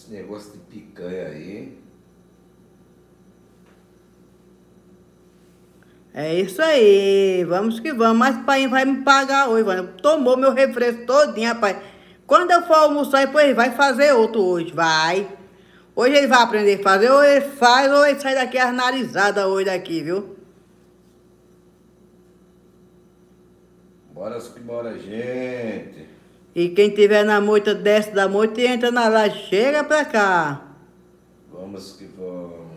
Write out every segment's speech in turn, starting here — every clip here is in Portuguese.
Esse negócio de picanha aí. É isso aí, vamos que vamos. Mas o pai vai me pagar hoje, mano. Tomou meu refresco todinho, rapaz. Quando eu for almoçar, depois ele vai fazer outro hoje, vai. Hoje ele vai aprender a fazer, ou ele faz, ou ele sai daqui as narizadas hoje daqui, viu? Bora que bora, gente. E quem tiver na moita, desce da moita e entra na laje. Chega pra cá. Vamos que vamos.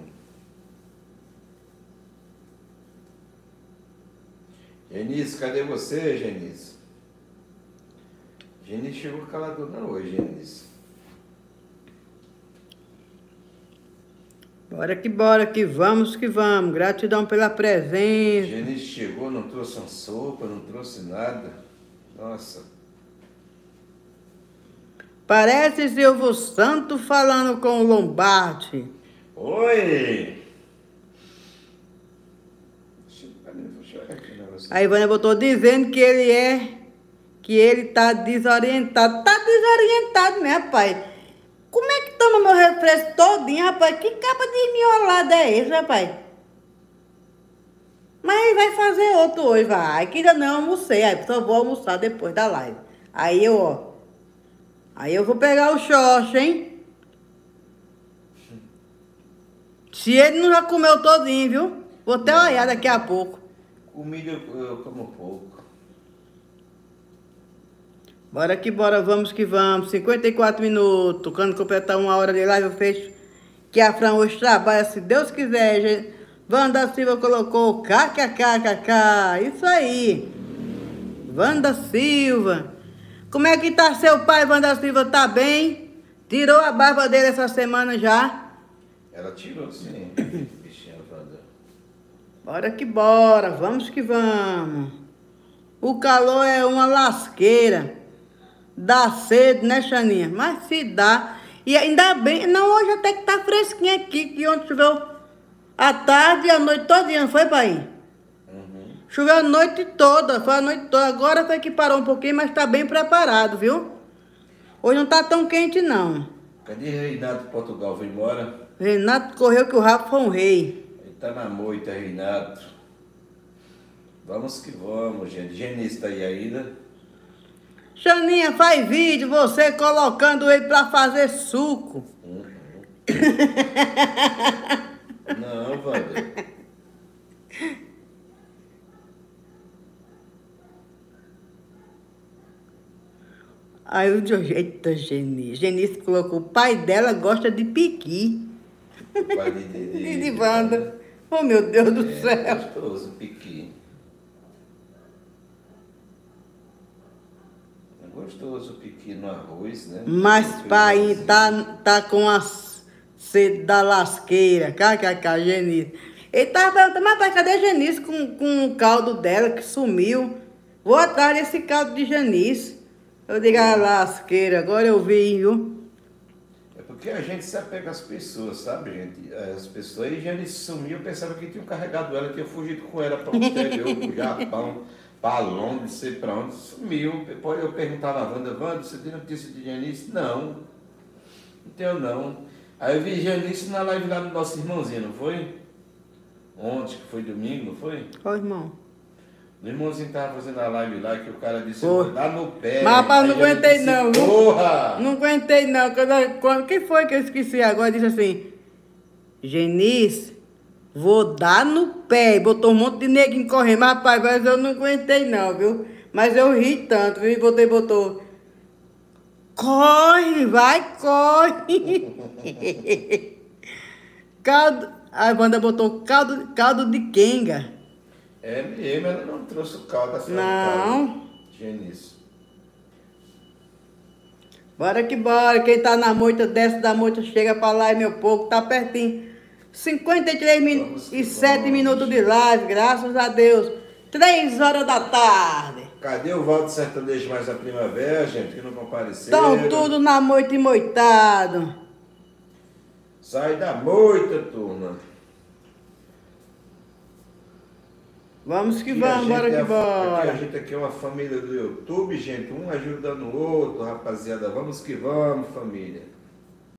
Genice, cadê você, Genice? Genice chegou calado não hoje, Genice. Bora que bora, que vamos que vamos. Gratidão pela presença. Genice chegou, não trouxe uma sopa, não trouxe nada. Nossa. Parece Silvio Santo falando com o Lombardi. Oi! A Ivana botou dizendo que ele é, que ele tá desorientado. Tá desorientado mesmo, rapaz. Como é que toma meu refresco todinho, rapaz? Que capa de miolada é esse, rapaz? Mas ele vai fazer outro hoje, vai. Que ainda não almocei, aí só vou almoçar depois da live. Aí eu, ó. Aí eu vou pegar o xoxo, hein? Se ele não já comeu todinho, viu? Vou até olhar daqui a pouco. Comida eu, eu como pouco. Bora que bora, vamos que vamos. 54 minutos. Quando completar uma hora de live, eu fecho. Que a Fran hoje trabalha, se Deus quiser, gente. Wanda Silva colocou kkkk. Isso aí. Wanda Silva. Como é que tá seu pai, Wanda Silva? Tá bem? Tirou a barba dele essa semana já? Ela tirou, sim. Bichinha Wanda. Bora que bora, vamos que vamos. O calor é uma lasqueira. Dá sede, né, Xaninha? Mas se dá. E ainda bem, não, hoje até que tá fresquinho aqui, que ontem choveu a tarde e a noite todinha, não foi, pai? Choveu a noite toda, foi a noite toda. Agora foi que parou um pouquinho, mas tá bem preparado, viu? Hoje não tá tão quente, não. Cadê Reinaldo Portugal? Foi embora? Renato correu que o Rafa foi um rei. Ele tá na moita, Reinaldo. Vamos que vamos, gente. Genice tá aí ainda? Xaninha, faz vídeo, você colocando ele pra fazer suco. Uhum. Não, Wanda. Aí o Jorge, eita, Genice. Genice colocou, o pai dela gosta de piqui. Pai de, de, E de Wanda. Oh, meu Deus do É, céu. gostoso, piqui. É gostoso o piqui no arroz, né? Mas pai tá, tá com a sede da lasqueira. KKK, Genice. Ele tava perguntando, mas pai, cadê a Genice com, com o caldo dela que sumiu? Vou atrás desse caldo de Genice. Eu digo, a lasqueira, agora eu vi, viu? É porque a gente se apega às pessoas, sabe, gente? As pessoas. Aí Janice sumiu, eu pensava que tinham carregado ela, tinha fugido com ela para o exterior, para o Japão, para Londres, não sei para onde. Sumiu. Depois eu perguntava a Wanda, Wanda, você tem notícia de Janice? Não. Não tenho não. Aí eu vi Janice na live lá do nosso irmãozinho, não foi? Ontem, que foi domingo, não foi? Ó, irmão. O irmãozinho tava fazendo a live lá que o cara disse, Foi. dá no pé. Mas, rapaz, não aguentei disse, não, viu? Porra! Não aguentei não. Quando, quando, quem foi que eu esqueci agora? Disse assim, Genice, vou dar no pé. E botou um monte de neguinho correndo. Mas, rapaz, mas eu não aguentei não, viu? Mas eu ri tanto, viu? E botei, botou. Corre, vai, corre. caldo, a Wanda botou caldo, caldo de quenga. É mesmo, ela não trouxe o caldo assim. Não. Genice. Bora que bora. Quem tá na moita, desce da moita, chega pra lá, meu povo. Tá pertinho. 53 min e 7 vamos. minutos de live, graças a Deus. 3 horas da tarde. Cadê o Valdo Sertanejo mais a primavera, gente, que não compareceu? Estão tudo na moita e moitado. Sai da moita, turma. Vamos que vamos, bora é que a- Aqui a bora. gente aqui é uma família do YouTube, gente, um ajudando o outro, rapaziada. Vamos que vamos, família.